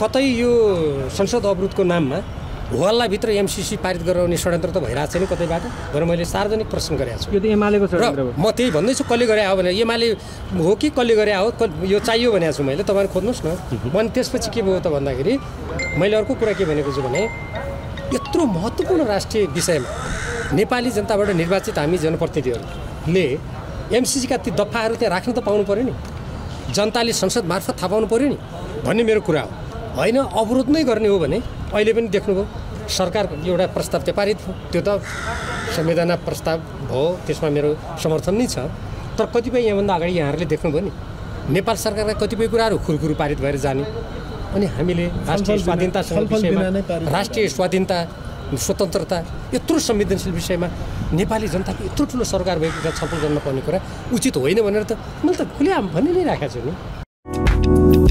कतै यो संसद अवरोधको नाममा हल्लाभित्र एमसिसी पारित गराउने षड्यन्त्र त भइरहेको छ नि कतैबाट भनेर मैले सार्वजनिक प्रश्न गरेको छु। यो त एमालेको म त्यही भन्दैछु कसले गरे हो भने एमाले हो कि कसले गरे हो यो चाहियो भनेको छु मैले तपाईँले खोज्नुहोस् न। अनि त्यसपछि के भयो त भन्दाखेरि मैले अर्को कुरा के भनेको छु भने यत्रो महत्त्वपूर्ण राष्ट्रिय विषयमा नेपाली जनताबाट निर्वाचित हामी जनप्रतिनिधिहरूले एमसिसीका ती दफाहरू त्यहाँ राख्न त पाउनु पऱ्यो नि। जनताले संसद मार्फत थाहा पाउनु पऱ्यो नि भन्ने मेरो कुरा हो। होइन अवरोध नै गर्ने हो भने अहिले पनि देख्नुभयो सरकारको एउटा प्रस्ताव त्यो पारित भयो। त्यो त संवेदना प्रस्ताव भयो त्यसमा मेरो समर्थन नै छ। तर कतिपय यहाँभन्दा अगाडि यहाँहरूले देख्नुभयो नि नेपाल सरकारका कतिपय कुराहरू खुरखुरु पारित भएर जाने। अनि हामीले राष्ट्रिय स्वाधीनतासँग पारित राष्ट्रिय स्वाधीनता स्वतन्त्रता यत्रो संवेदनशील विषयमा नेपाली जनताको यत्रो ठुलो सरकार भएको कुरा छलफल गर्न पर्ने कुरा उचित होइन भनेर त मैले त खुलेआम भनि नै राखेको छु नि।